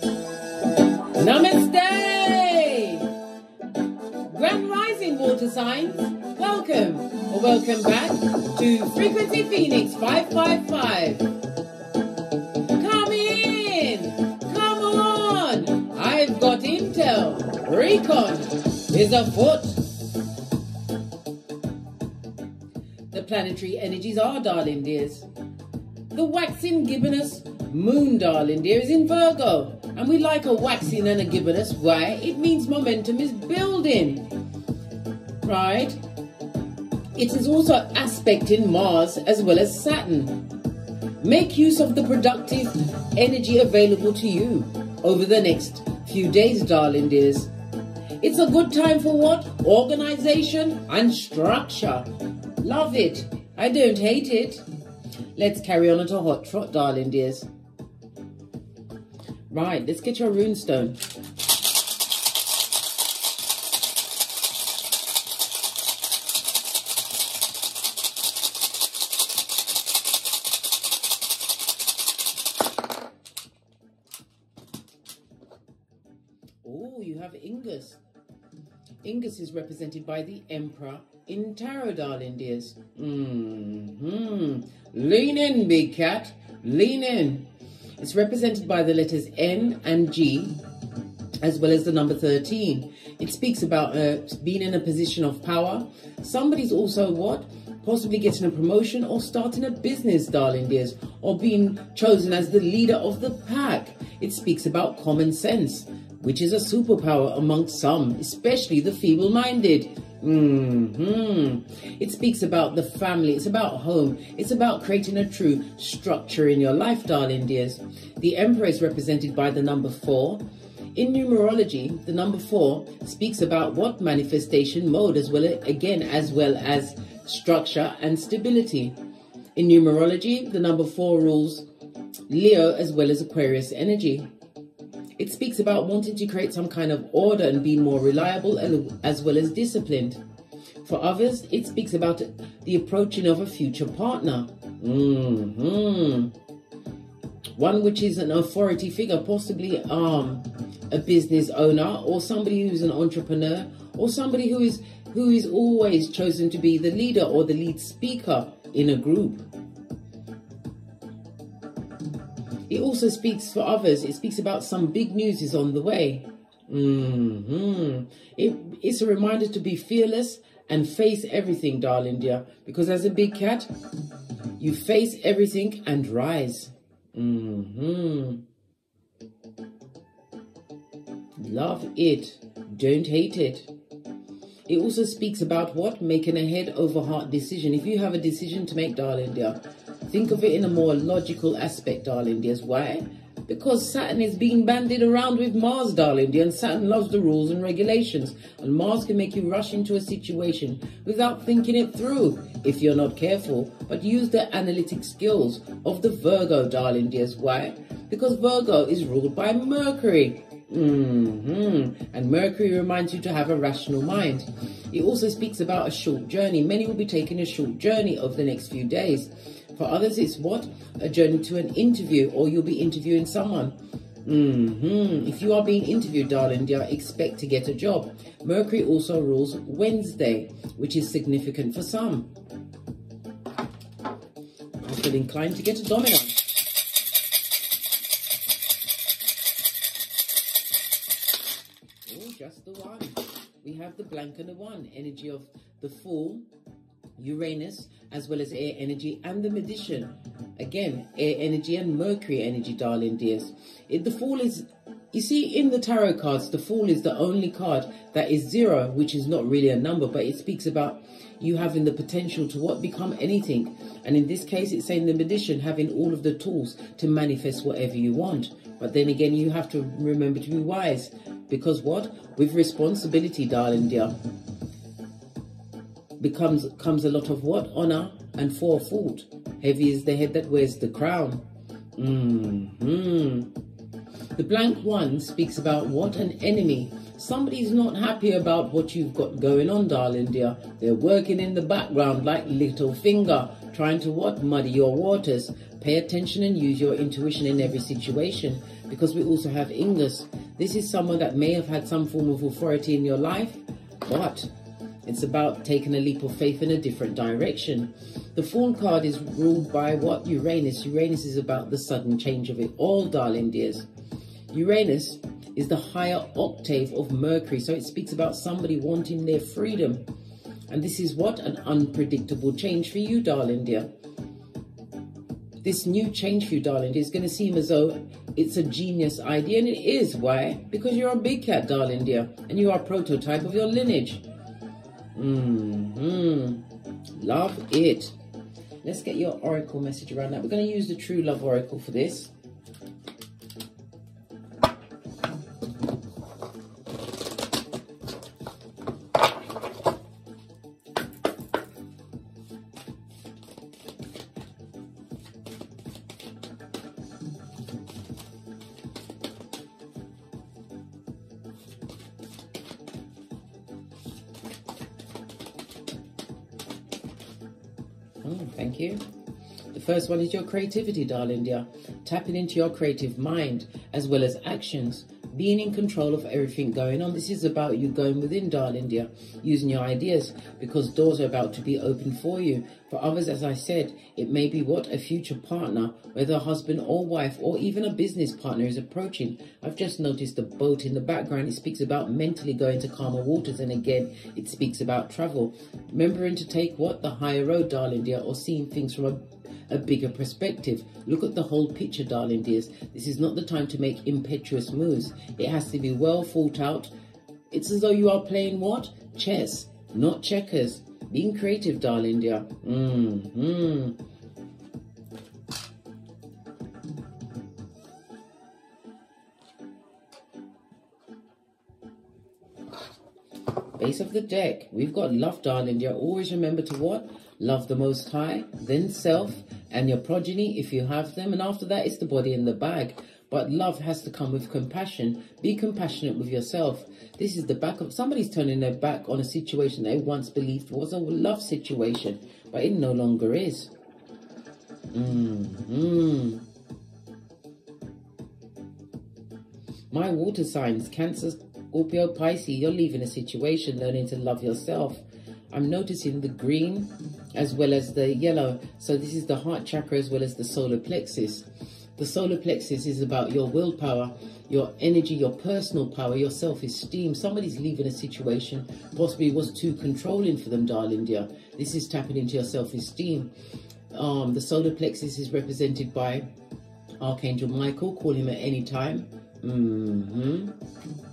Namaste! Grand Rising water signs, welcome or welcome back to Frequency Phoenix 555. Come in! Come on! I've got intel. Recon is afoot. The planetary energies are, darling dears. The waxing gibbonous moon, darling dear, is in Virgo. And we like a waxing and a gibbonous. Why? It means momentum is building. Right? It is also aspecting Mars as well as Saturn. Make use of the productive energy available to you over the next few days, darling dears. It's a good time for what? Organization and structure. Love it. I don't hate it. Let's carry on at a hot trot, darling dears. Right, let's get your runestone. Oh, you have Inguz. Inguz is represented by the Emperor in tarot, darling dears. Mm-hmm. Lean in, big cat. Lean in. It's represented by the letters N and G, as well as the number 13. It speaks about uh, being in a position of power. Somebody's also what? Possibly getting a promotion or starting a business, darling dears, or being chosen as the leader of the pack. It speaks about common sense, which is a superpower amongst some, especially the feeble minded. Mm-hmm. It speaks about the family. It's about home. It's about creating a true structure in your life, darling dears. The Emperor is represented by the number four. In numerology, the number four speaks about what manifestation mode, as well again as well as structure and stability. In numerology, the number four rules Leo as well as Aquarius energy. It speaks about wanting to create some kind of order and be more reliable and, as well as disciplined. For others, it speaks about the approaching of a future partner. Mm-hmm. One which is an authority figure, possibly um, a business owner or somebody who's an entrepreneur or somebody who is who is always chosen to be the leader or the lead speaker in a group. It also speaks for others. It speaks about some big news is on the way. Mm-hmm. It, it's a reminder to be fearless and face everything, darling dear. Because as a big cat, you face everything and rise. Mm-hmm. Love it. Don't hate it. It also speaks about what? Making a head over heart decision. If you have a decision to make, darling dear, Think of it in a more logical aspect, darling dears. Why? Because Saturn is being bandied around with Mars, darling dear, and Saturn loves the rules and regulations. And Mars can make you rush into a situation without thinking it through if you're not careful. But use the analytic skills of the Virgo, darling dears. Why? Because Virgo is ruled by Mercury. Mm-hmm. And Mercury reminds you to have a rational mind. It also speaks about a short journey. Many will be taking a short journey over the next few days. For others, it's what? A journey to an interview, or you'll be interviewing someone. Mm-hmm. If you are being interviewed, darling dear, expect to get a job. Mercury also rules Wednesday, which is significant for some. I feel inclined to get a domino. Oh, just the one. We have the blank and the one. Energy of the Fool, Uranus, as well as air energy and the magician. Again, air energy and Mercury energy, darling dears. It, the Fool is, you see, in the tarot cards, the Fool is the only card that is zero, which is not really a number, but it speaks about you having the potential to what become anything. And in this case, it's saying the magician having all of the tools to manifest whatever you want. But then again, you have to remember to be wise. Because what? With responsibility, darling dear becomes comes a lot of what honor and forethought. Heavy is the head that wears the crown. Mm-hmm. The blank one speaks about what an enemy. Somebody's not happy about what you've got going on, darling dear. They're working in the background like Littlefinger, trying to what? Muddy your waters. Pay attention and use your intuition in every situation. because we also have Inguz. This is someone that may have had some form of authority in your life, but it's about taking a leap of faith in a different direction. The Fool card is ruled by what? Uranus. Uranus is about the sudden change of it all, darling dears. Uranus is the higher octave of Mercury, so it speaks about somebody wanting their freedom. And this is what? An unpredictable change for you, darling dear. This new change for you, darling, dear, is going to seem as though it's a genius idea, and it is. Why? Because you're a big cat, darling dear, and you are a prototype of your lineage. Mm hmm Love it. Let's get your oracle message around that. We're going to use the True Love Oracle for this. Oh, thank you. The first one is your creativity, darling dear. Tapping into your creative mind as well as actions being in control of everything going on. This is about you going within, darling dear, using your ideas because doors are about to be opened for you. For others, as I said, it may be what a future partner, whether a husband or wife or even a business partner is approaching. I've just noticed the boat in the background. It speaks about mentally going to calmer waters. And again, it speaks about travel. Remembering to take what? The higher road, darling dear, or seeing things from a a bigger perspective. Look at the whole picture, darling dears. This is not the time to make impetuous moves. It has to be well thought out. It's as though you are playing what? Chess, not checkers. Being creative, darling dear. Mm, mm. Base of the deck. We've got love, darling dear. Always remember to what? Love the Most High, then self, and your progeny if you have them. And after that, it's the body in the bag. But love has to come with compassion. Be compassionate with yourself. This is the back of somebody's turning their back on a situation they once believed was a love situation, but it no longer is. Mm hmm My water signs, Cancer, Scorpio, Pisces, you're leaving a situation, learning to love yourself. I'm noticing the green as well as the yellow. So this is the heart chakra as well as the solar plexus. The solar plexus is about your willpower, your energy, your personal power, your self-esteem. Somebody's leaving a situation, possibly was too controlling for them, darling dear. This is tapping into your self-esteem. Um, the solar plexus is represented by Archangel Michael. Call him at any time. Mm -hmm.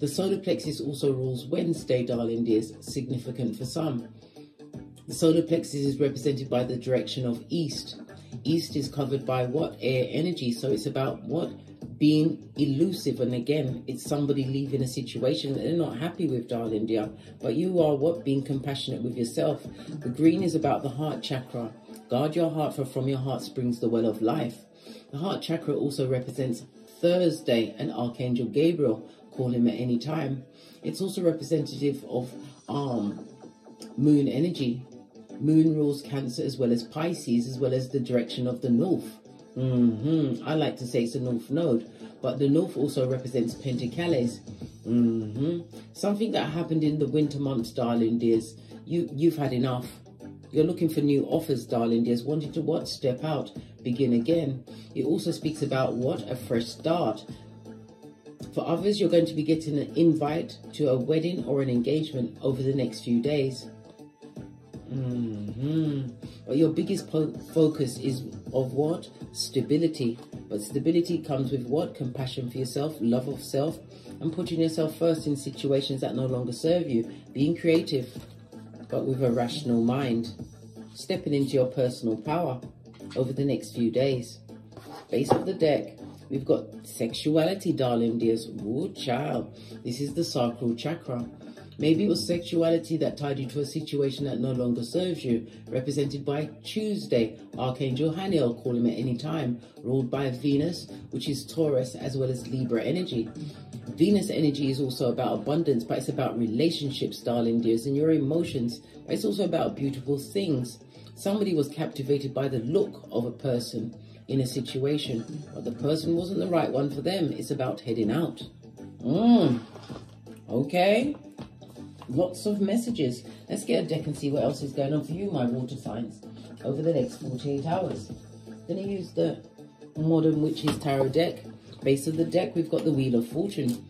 The solar plexus also rules Wednesday, darling dears, significant for some. The solar plexus is represented by the direction of east. East is covered by what? Air energy. So it's about what? Being elusive. And again, it's somebody leaving a situation that they're not happy with, darling dear. But you are what? Being compassionate with yourself. The green is about the heart chakra. Guard your heart, for from your heart springs the well of life. The heart chakra also represents Thursday and Archangel Gabriel, call him at any time. It's also representative of um, moon energy. Moon rules Cancer as well as Pisces, as well as the direction of the north. Mm -hmm. I like to say it's a north node, but the north also represents Pentacles. Mm -hmm. Something that happened in the winter months, darling dears. You you've had enough. You're looking for new offers, darling dears. Wanting to what? Step out, begin again. It also speaks about what? A fresh start. For others, you're going to be getting an invite to a wedding or an engagement over the next few days. Mm -hmm. But your biggest focus is of what? Stability. But stability comes with what? Compassion for yourself, love of self, and putting yourself first in situations that no longer serve you. Being creative, but with a rational mind. Stepping into your personal power over the next few days. Base of the deck, We've got sexuality, darling dears. Ooh, child. This is the sacral chakra. Maybe it was sexuality that tied you to a situation that no longer serves you, represented by Tuesday, Archangel Haniel, call him at any time, ruled by Venus, which is Taurus, as well as Libra energy. Venus energy is also about abundance, but it's about relationships, darling dears, and your emotions. But it's also about beautiful things. Somebody was captivated by the look of a person in a situation, but the person wasn't the right one for them. It's about heading out. Mm. Okay. Lots of messages. Let's get a deck and see what else is going on for you, my water signs, over the next 48 hours. Going to use the Modern Witches Tarot deck. Base of the deck, we've got the Wheel of Fortune.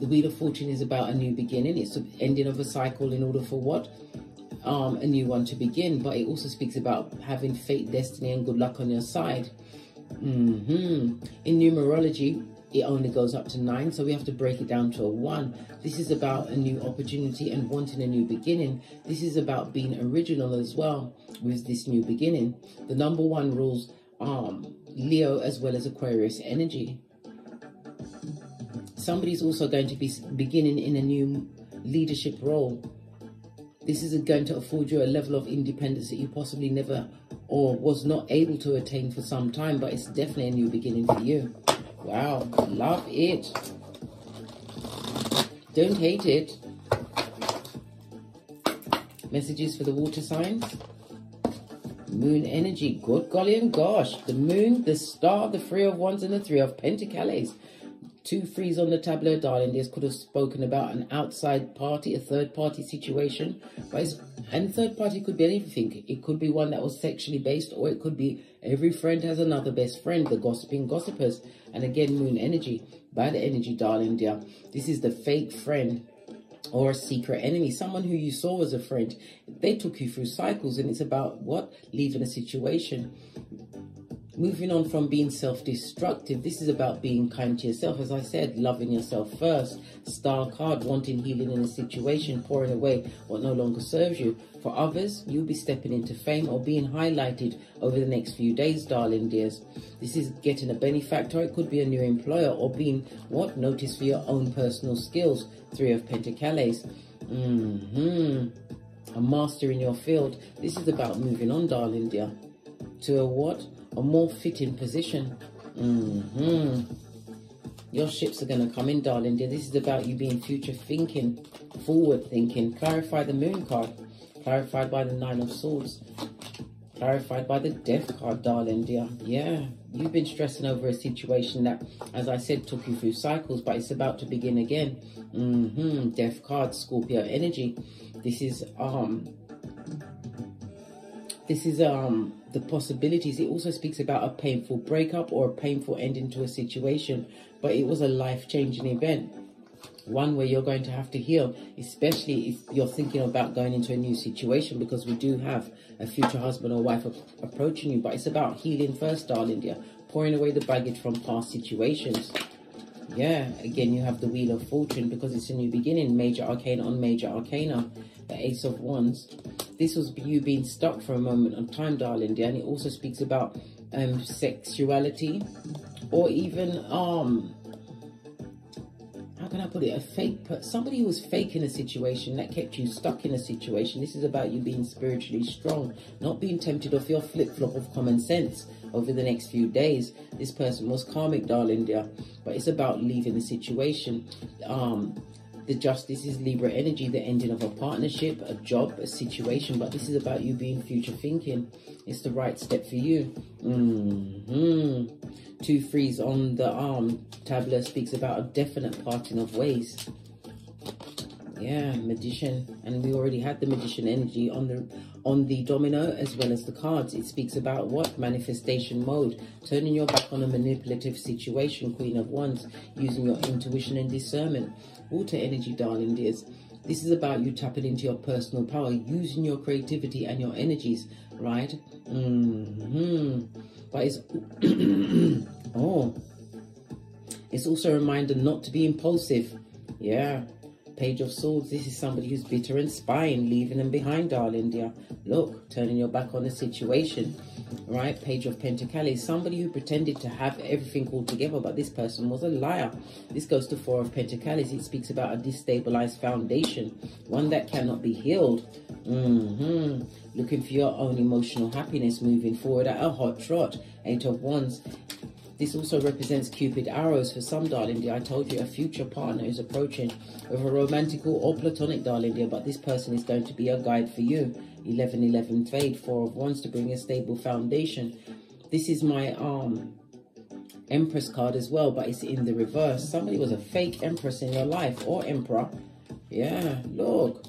The Wheel of Fortune is about a new beginning. It's the ending of a cycle in order for what? Um, a new one to begin. But it also speaks about having fate, destiny, and good luck on your side. Mm -hmm. In numerology, it only goes up to nine, so we have to break it down to a one. This is about a new opportunity and wanting a new beginning. This is about being original as well with this new beginning. The number one rules um, Leo as well as Aquarius energy. Somebody's also going to be beginning in a new leadership role. This is going to afford you a level of independence that you possibly never or was not able to attain for some time, but it's definitely a new beginning for you. Wow, love it. Don't hate it. Messages for the water signs. Moon energy. Good golly and gosh. The moon, the star, the three of wands, and the three of pentacles. Two threes on the tableau, darling. This could have spoken about an outside party, a third party situation. But it's, and third party could be anything. It could be one that was sexually based, or it could be every friend has another best friend, the gossiping gossipers. And again, moon energy, bad energy, darling dear. This is the fake friend or a secret enemy, someone who you saw as a friend. They took you through cycles and it's about what? Leaving a situation. Moving on from being self-destructive, this is about being kind to yourself. As I said, loving yourself first. Star card, wanting healing in a situation, pouring away what no longer serves you. For others, you'll be stepping into fame or being highlighted over the next few days, darling dears. This is getting a benefactor. It could be a new employer or being what? Noticed for your own personal skills. Three of Pentacles. Mm-hmm. A master in your field. This is about moving on, darling dear. To a what? A more fitting position. Mm-hmm. Your ships are going to come in, darling dear. This is about you being future thinking, forward thinking. Clarify the moon card. Clarified by the nine of swords. Clarified by the death card, darling dear. Yeah, you've been stressing over a situation that, as I said, took you through cycles, but it's about to begin again. Mm-hmm. Death card, Scorpio energy. This is um this is um the possibilities. It also speaks about a painful breakup or a painful ending to a situation, but it was a life-changing event. One where you're going to have to heal, especially if you're thinking about going into a new situation, because we do have a future husband or wife approaching you. But it's about healing first, darling dear, pouring away the baggage from past situations. Yeah, again, you have the Wheel of Fortune because it's a new beginning. Major Arcana on Major Arcana. The Ace of Wands. This was you being stuck for a moment on time, darling dear. And it also speaks about um, sexuality or even um, how can I put it? A fake, somebody who was faking a situation that kept you stuck in a situation. This is about you being spiritually strong, not being tempted off your flip flop of common sense over the next few days. This person was karmic, darling dear, but it's about leaving the situation. Um, the justice is Libra energy, the ending of a partnership, a job, a situation, but this is about you being future thinking. It's the right step for you. Mm -hmm. Two threes on the arm. Tableau speaks about a definite parting of ways. Yeah, magician. And we already had the magician energy on the on the domino as well as the cards. It speaks about what? Manifestation mode. Turning your back on a manipulative situation, Queen of Wands, using your intuition and discernment. Water energy, darling dears. This is about you tapping into your personal power, using your creativity and your energies, right? Mm -hmm. But it's oh, it's also a reminder not to be impulsive. Yeah. Page of Swords, this is somebody who's bitter and spying, leaving them behind, darling dear. Look, turning your back on the situation. Right? Page of Pentacles, somebody who pretended to have everything all together, but this person was a liar. This goes to Four of Pentacles. It speaks about a destabilized foundation, one that cannot be healed. Mm -hmm. Looking for your own emotional happiness moving forward at a hot trot. Eight of Wands This also represents Cupid arrows for some, darling dear. I told you a future partner is approaching with a romantic or platonic, darling dear, but this person is going to be a guide for you. 11, 11 fade, four of wands to bring a stable foundation. This is my um Empress card as well, but it's in the reverse. Somebody was a fake Empress in your life or Emperor. Yeah, look.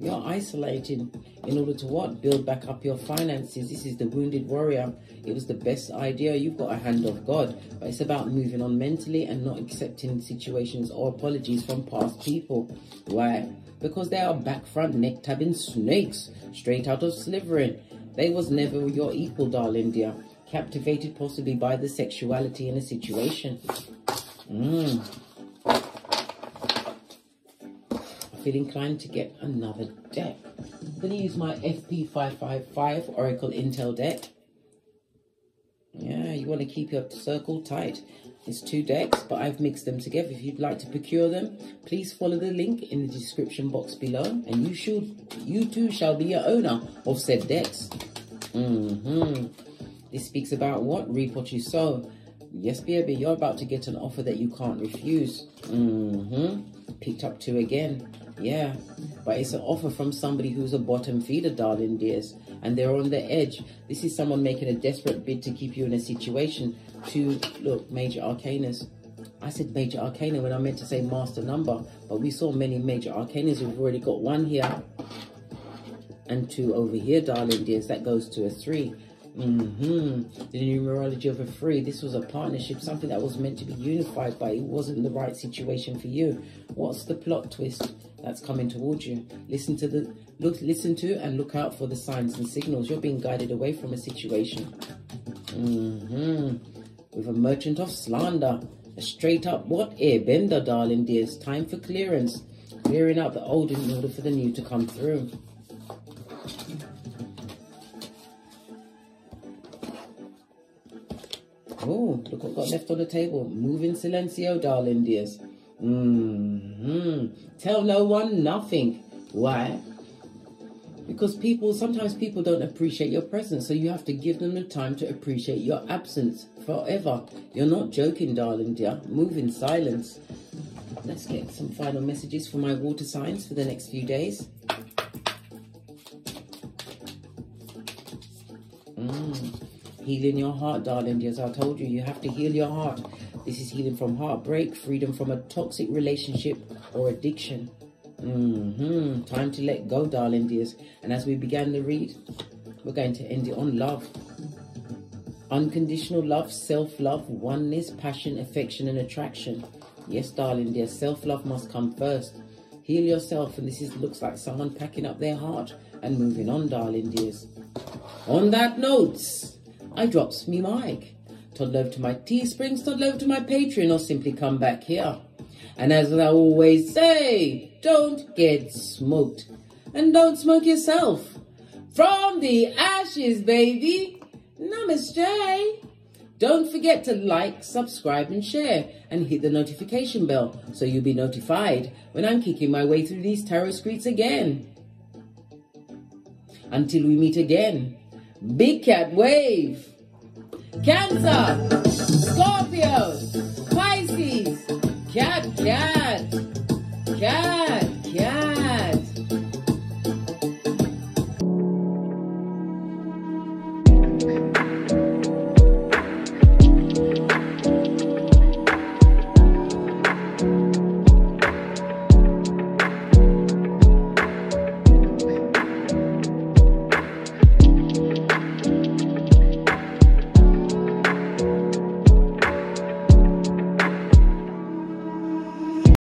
You're isolating in order to what? Build back up your finances. This is the wounded warrior. It was the best idea. You've got a hand of God. But it's about moving on mentally and not accepting situations or apologies from past people. Why? Because they are back front neck tabbing snakes straight out of Slytherin. They was never your equal, darling dear. Captivated possibly by the sexuality in a situation. Mm. Feel inclined to get another deck. I'm going to use my FP555 Oracle Intel deck. Yeah, you want to keep your circle tight. It's two decks, but I've mixed them together. If you'd like to procure them, please follow the link in the description box below, and you should, you too shall be a owner of said decks. Mm hmm This speaks about what? Reap what you sow. Yes, baby, you're about to get an offer that you can't refuse. Mm hmm Picked up two again. Yeah, but it's an offer from somebody who's a bottom feeder, darling dears, and they're on the edge. This is someone making a desperate bid to keep you in a situation to, look, major arcanas. I said major arcana when I meant to say master number, but we saw many major arcanas. We've already got one here and two over here, darling dears. That goes to a three. Mm-hmm. The numerology of a three. This was a partnership, something that was meant to be unified, but it wasn't the right situation for you. What's the plot twist? that's coming towards you. Listen to the look, listen to and look out for the signs and signals. You're being guided away from a situation. Mm -hmm. With a merchant of slander, a straight up what airbender, darling dears. Time for clearance, clearing out the old in order for the new to come through. Look what got left on the table. Move Moving silencio, darling dears. Mm-hmm. Tell no one nothing. Why? Because people, sometimes people don't appreciate your presence, so you have to give them the time to appreciate your absence forever. You're not joking, darling dear. Move in silence. Let's get some final messages for my water signs for the next few days. Mm. Healing your heart, darling. As I told you, you have to heal your heart. This is healing from heartbreak, freedom from a toxic relationship or addiction. Mm -hmm. Time to let go, darling dears. And as we began to read, we're going to end it on love. Unconditional love, self-love, oneness, passion, affection, and attraction. Yes, darling dear, self-love must come first. Heal yourself, and this is looks like someone packing up their heart and moving on, darling dears. On that note, I drops me mic. Todd over to my Teesprings, Todd over to my Patreon, or simply come back here. And as I always say, don't get smoked. And don't smoke yourself. From the ashes, baby. Namaste. Don't forget to like, subscribe, and share, and hit the notification bell so you'll be notified when I'm kicking my way through these tarot streets again. Until we meet again, Big Cat Wave. Cancer, Scorpio, Pisces, Cat, Cat, Cat.